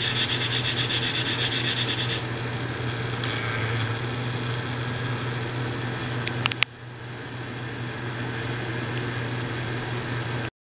ハハハハ!